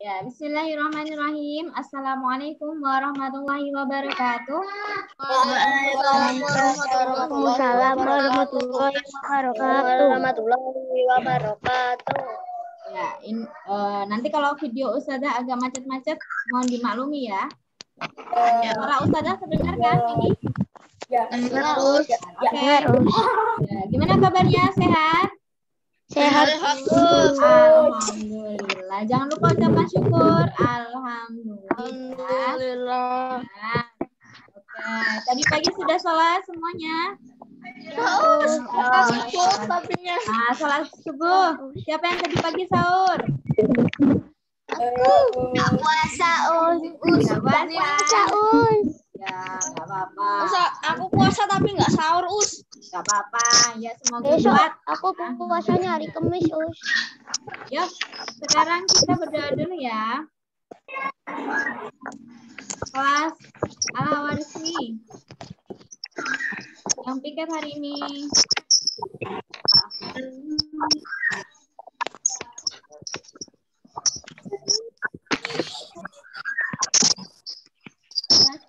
Ya, Bismillahirrahmanirrahim. Assalamualaikum warahmatullahi wabarakatuh. Waalaikumsalam warahmatullahi wabarakatuh. warahmatullahi wabarakatuh. Ya, in, eh, nanti kalau video Ustazah agak macet-macet, mohon dimaklumi ya. Para Ustazah terdengar kan ini? Terus, Oke. terus. Ya, gimana kabarnya? Sehat? Sehat. Alhamdulillah. Jangan lupa ucapan syukur. Alhamdulillah. Nah, Oke, tadi pagi sudah sholat semuanya? Nah, sholat subuh. Siapa yang tadi pagi sahur? Puasa, Us. Nggak puasa. Us. Ya, nggak apa-apa. aku puasa tapi nggak sahur, Us. Nggak apa-apa. Ya, semoga Besok kuat. aku puasanya hari Kamis, Us. Yuk, sekarang kita berdoa dulu ya. Kelas Al-Hawarismi. Yang piket hari ini. Raihan,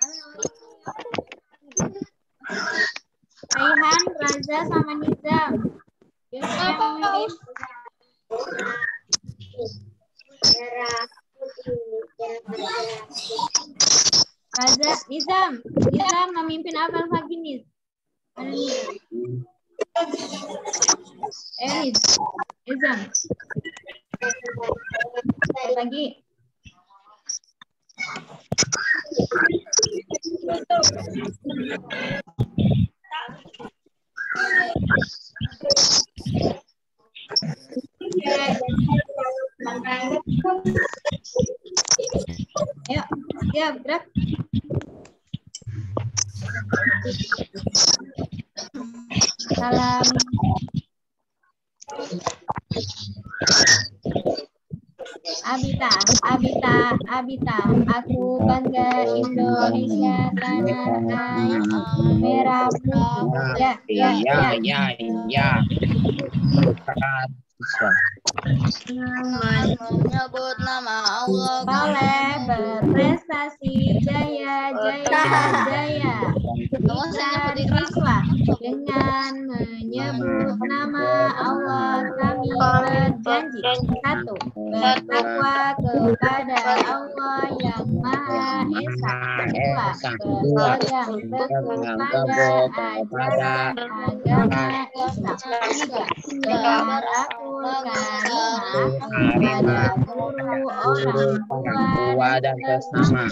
Raza, sama Nizam. Raza, Nizam, Nizam memimpin apel pagi nih? Eh, Niz, Nizam. Apel Ayo, ya gerak. Salam. Abita, Abita, Abita, aku bangga Indonesia tanah air merah putih. Ya, ya, Iya, ya. iya, iya. Bukan. Bisa. Menyebut nama Allah. Boleh berprestasi jaya, jaya, jaya. Kita rislah dengan menyebut nama Allah kami berjanji satu bertakwa kepada Allah yang Maha Esa. Dua berpegang teguh pada agama Islam. Tiga berakur karimah pada guru orang tua dan sesama.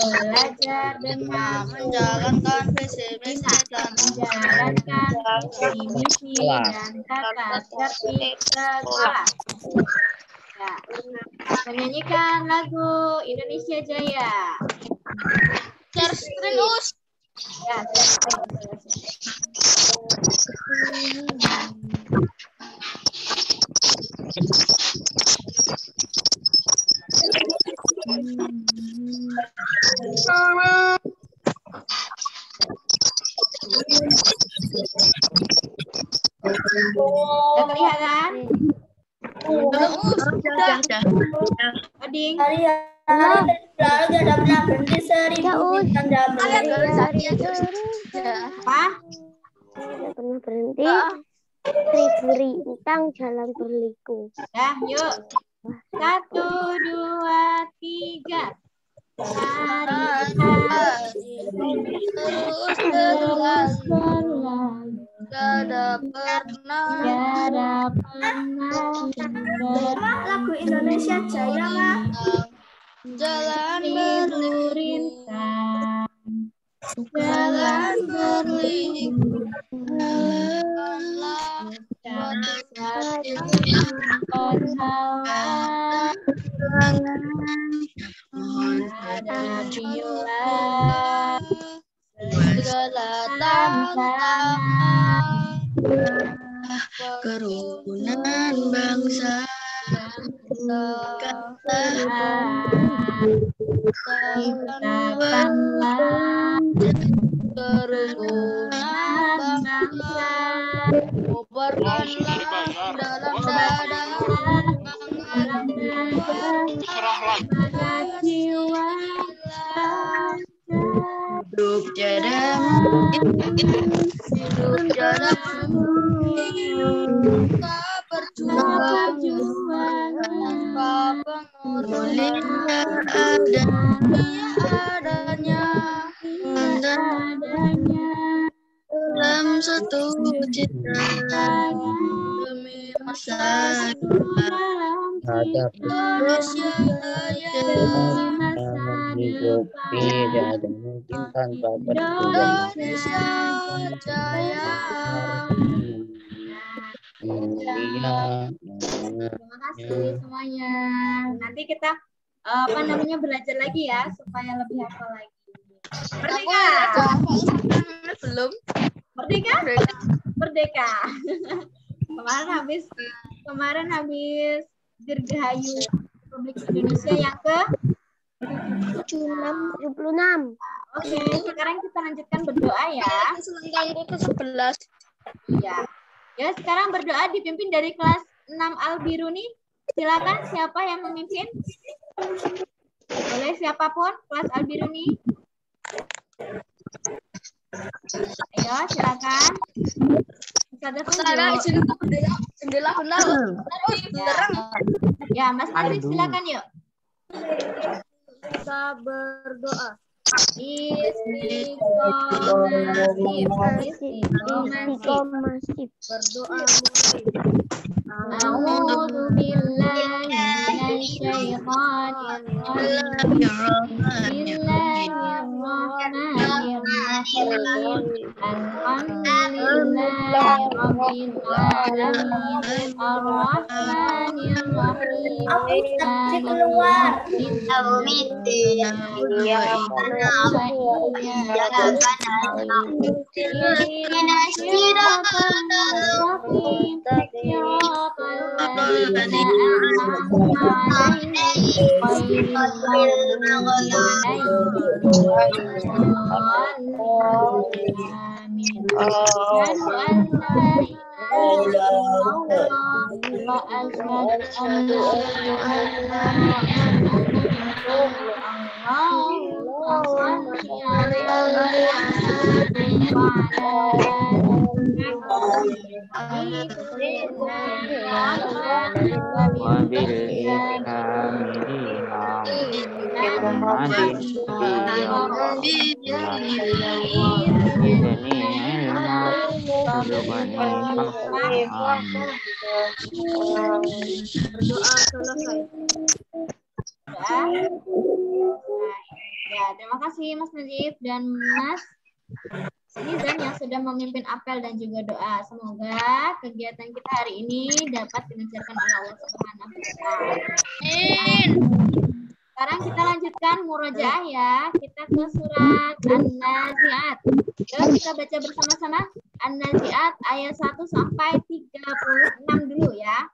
belajar dengan Menjalankan dan menjalankan misi dan tata tertib sekolah. Ya. Menyanyikan lagu Indonesia Jaya. share screen, Us. Ya, silakan. Udah kelihatan? Udah, lalu tidak pernah berhenti seribu tanda Hari berhenti. Apa? Tidak pernah berhenti. Seribu rintang jalan berliku. Ya, yuk. Satu, dua, tiga. Hari Terus terus berlalu, tidak pernah Tiada pernah lagu Indonesia Jaya mah jalan seribu berliku rintang. jalan Jalan berliku berliku. jalanlah kerukunan bangsa. Katakanlah kerukunan bangsa. Kobarkanlah dalam dada. Serahlah jiwa. hidup di tanpa. Indonesia Jaya Terima kasih semuanya. Nanti kita eh, apa namanya belajar lagi ya supaya lebih hafal lagi. Merdeka. belum Merdeka. Merdeka. kemarin habis kemarin habis Dirgahayu Republik Indonesia yang ke 76 Oke, sekarang kita lanjutkan berdoa ya. selengkapnya ke 11 Ya. Ya, sekarang berdoa dipimpin dari kelas 6 Al Biruni. Silakan siapa yang memimpin? Boleh siapa pun kelas Al Biruni. Ayo, silakan. Sarah izin jendela jendela benar oh Ya, Mas Arif silakan yuk. Kita berdoa. Istiqomah. Berdoa. A'udzu billahi minasyaitonir rajim. Bismillahirrahmanirrahim. Alhamdulillahi rabbil alamin. Arrahmanir. Allahu Akbar. Ya, terima kasih Mas Najib dan Mas Nizam yang sudah memimpin apel dan juga doa. Semoga kegiatan kita hari ini dapat dilancarkan oleh Allah Subhanahu wa taala. Sekarang kita lanjutkan murojaah ya. Kita ke surat An-Nazi'at. Yuk kita baca bersama-sama An-Nazi'at ayat 1 sampai 36 dulu ya.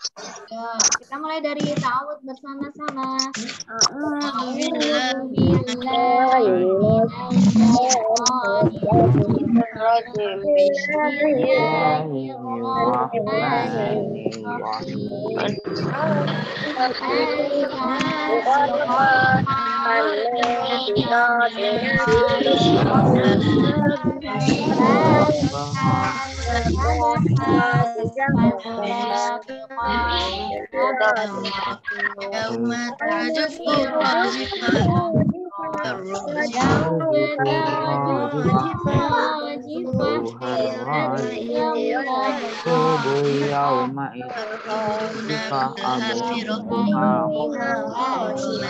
Yuk, kita mulai dari ta'awud bersama-sama. Ulna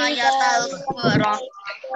ayat al-Qur'an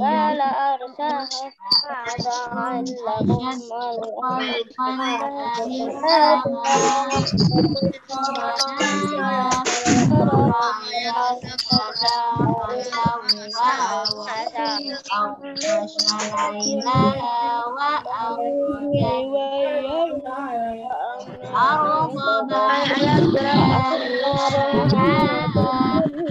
قال أرساها فعلهم أرض بعد الله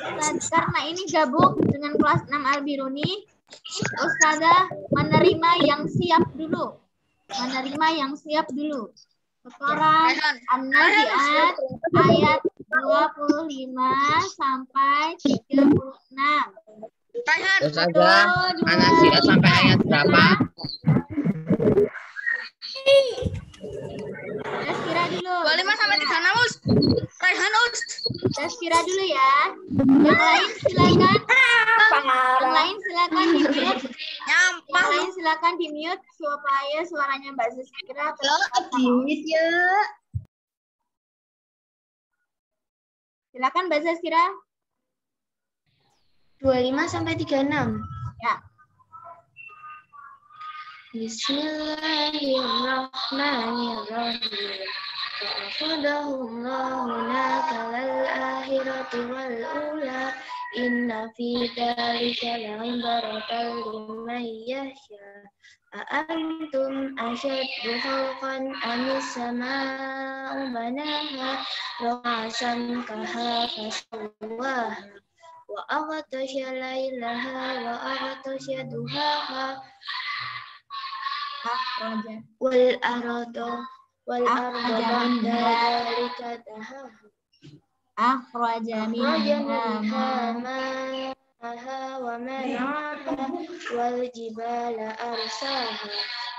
Karena ini gabung dengan kelas 6 Albiruni, Ustazah menerima yang siap dulu. Menerima yang siap dulu. Rehan An-Nazi'at ayat 25 sampai 36. Rehan Ustazah, An-Nazi'at sampai tiga. ayat berapa? Tazkira dulu. 25 sampai 36 us Rehan us Tazkira dulu ya. Yang lain silakan. Yang lain silakan di mute. Yang lain silakan di mute supaya suaranya Mbak Zazkira ya. Silakan Mbak Zazkira. 25 sampai 36. Ya. Bismillahirrahmanirrahim. فأخذه الله ناكل الآخرة والأولى إن في ذلك لعبرة لمن يشاء أأنتم أشد خلقا أم السماء بناها رفع سمكها فسواها وأغطش ليلها وأغطش ضحاها Akhraja. والأرض والأرض بعد ذلك دهاها. أخرج منها ماءها. ومرعاها والجبال أرساها.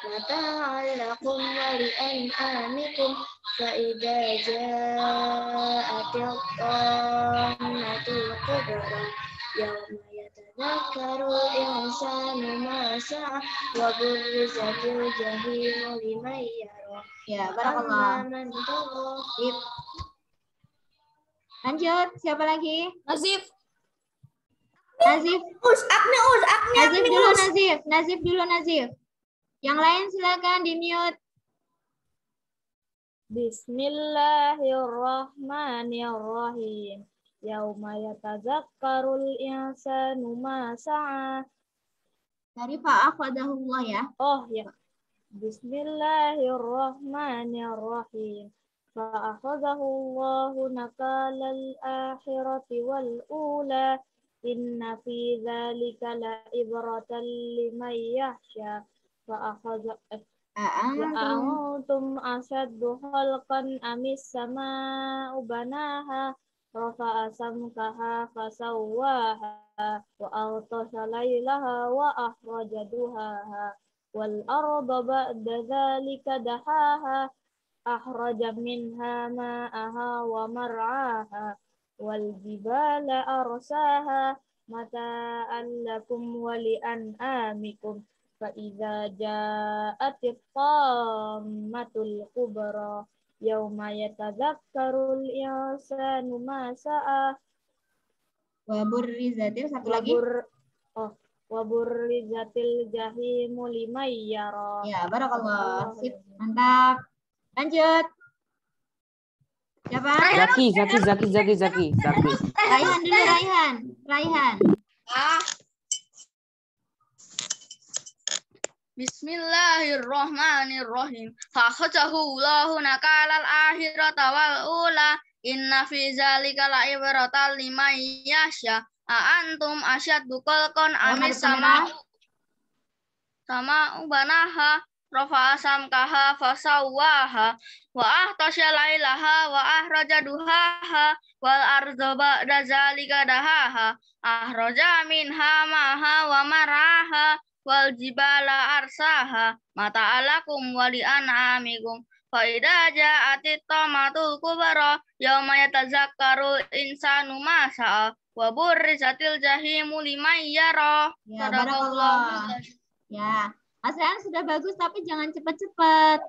متاعا لكم ولأنعامكم. فإذا جاءت الطامة الكبرى يوم يتذكر الإنسان ما سعى وبرزت الجحيم لمن يرى Ya, barakallah. Lanjut, siapa lagi? Nazif. Nazif. Us, Akne Us, Akne Nazif dulu Nazif, Nazif dulu Nazif. Yang lain silakan di mute. Bismillahirrahmanirrahim. Yauma yatazakkarul insanu ma sa'a. Dari Pak Akhwadahullah ya. Oh, ya. بسم الله الرحمن الرحيم. فأخذه الله نقال الآخرة والأولى. إن في ذلك لعبرة لمن يخشى. فأخذ أأنتم أشد خلقا أم السماء بناها؟ رفع سمكها فسواها وأغطش ليلها وأخرج دهاها. wal arda ba'da dhalika dahaha ahraja minha ma'aha wa mar'aha wal jibala arsaha mata'an lakum wa li'an'amikum fa idza ja'atit tammatul kubra yauma insanu ma sa'a. Wa satu lagi? oh Waburizatil jahimu lima yara. Ya, iya, barakallah. Sip, mantap. Lanjut. Siapa? Zaki, Zaki, Zaki, Zaki, Zaki, Zaki. Raihan dulu, Raihan. Raihan. Ah. Bismillahirrahmanirrahim. Fakhajahu Allahu nakalal akhirata wal ula. Inna fi zalika la ibratan liman yasha. Antum asyaddu khalqan amis sama sama ubanaha rafa samkaha fasawwaha wa ahtasya lailaha wa ahraja duhaha wal arda ba'da zalika dahaha ahraja minha maha wa maraha wal jibala arsaha mata alakum wa li an'amikum fa idza ja'atit tamatul kubra yauma yatazakkaru insanu ma sa'a wa burrizatil jahimu liman yara Ya, barakallah. Ya, Mas Rehan sudah bagus tapi jangan cepat-cepat.